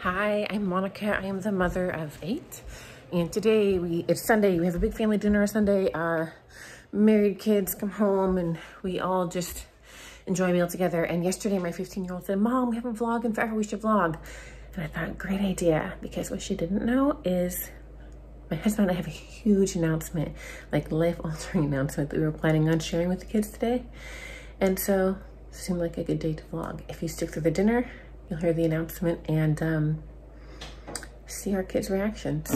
Hi, I'm Monica. I am the mother of eight. And today, we it's Sunday. We have a big family dinner Sunday. Our married kids come home and we all just enjoy a meal together. And yesterday, my 15-year-old said, Mom, we haven't vlogged in forever. We should vlog. And I thought, great idea. Because what she didn't know is my husband and I have a huge announcement, like life-altering announcement that we were planning on sharing with the kids today. And so seemed like a good day to vlog. If you stick through the dinner, you'll hear the announcement and um, see our kids' reactions.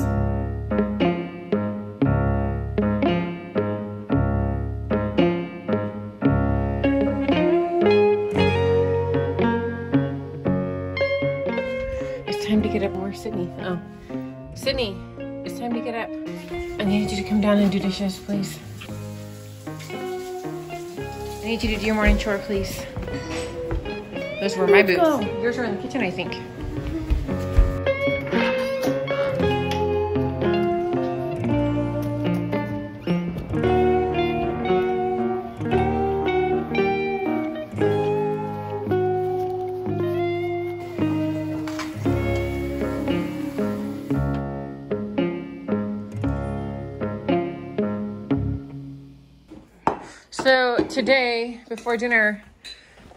It's time to get up. Where's Sydney? Oh, Sydney, it's time to get up. I need you to come down and do dishes, please. I need you to do your morning chore, please. Those were my boots. go. Yours are in the kitchen, I think. So today, before dinner,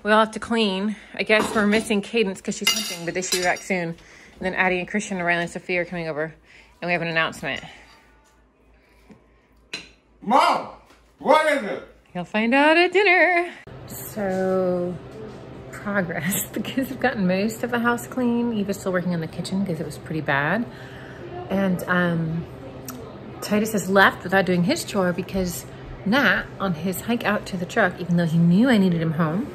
we all have to clean. I guess we're missing Cadence because she's hunting, but they should be back soon. And then Addie and Christian and Riley and Sophia are coming over, and we have an announcement. Mom, what is it? You'll find out at dinner. So, progress. The kids have gotten most of the house clean. Eva's still working on the kitchen because it was pretty bad. And um, Titus has left without doing his chore because Nat, on his hike out to the truck, even though he knew I needed him home,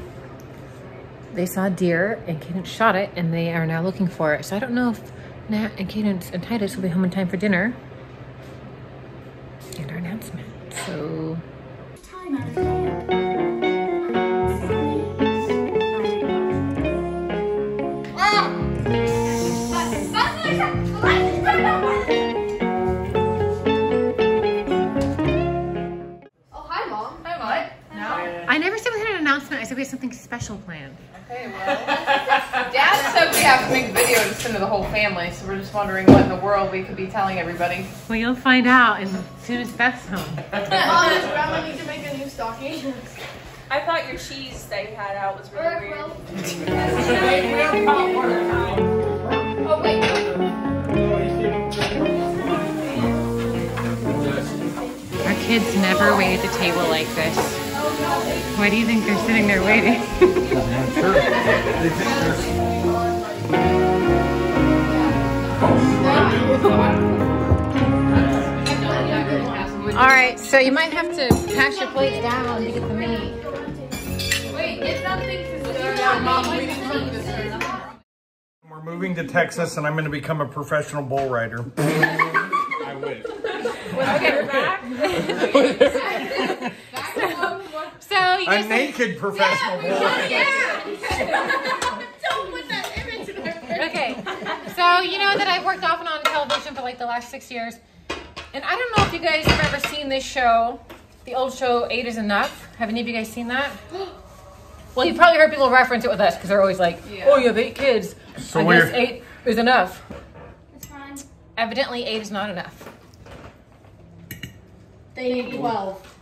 they saw a deer and Cadence shot it and they are now looking for it. So I don't know if Nat and Cadence and Titus will be home in time for dinner. And our announcement. So had something special planned. Okay, well. Dad said we have to make a video to send to the whole family, so we're just wondering what in the world we could be telling everybody. Well, you'll find out as soon as Beth's home. Mom, does Grandma need to make a new stocking? I thought your cheese that you had out was really weird. Oh, wait. Our kids never wait at the table like this. Why do you think they're sitting there waiting? All right, so you might have to pass your plates down to get the meat. Wait, get something to We're moving to Texas and I'm going to become a professional bull rider. I wish. So you A guys, naked professional bull rider. Don't put that image in there. okay. So you know that I've worked off and on television for like the last six years, and I don't know if you guys have ever seen this show, the old show Eight Is Enough. Have any of you guys seen that? Well, you've probably heard people reference it with us because they're always like, "Oh, you have eight kids. So I we're- guess eight is enough." It's fine. Evidently, eight is not enough. They need 12.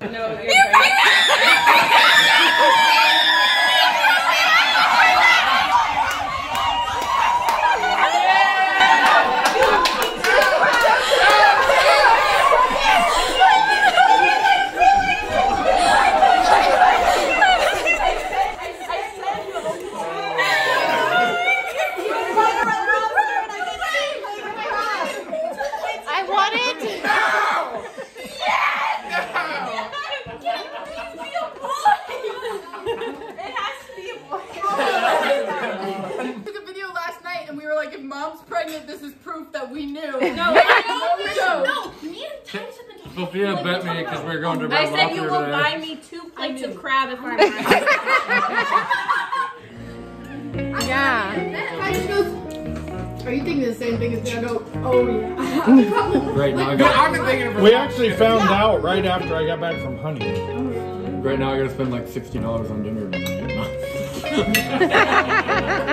No, you're right. Like, if mom's pregnant, this is proof that we knew. No, No, no, you need to tell me something. Sophia bet me because we are going to I Red said Lobster you will today. buy me two plates of crab if I'm right. Yeah. Are you thinking the same thing as me? I go, oh yeah. Right now, I No, got, I've thinking We actually found out right after I got back from hunting. right now I gotta spend like sixty dollars on dinner tonight.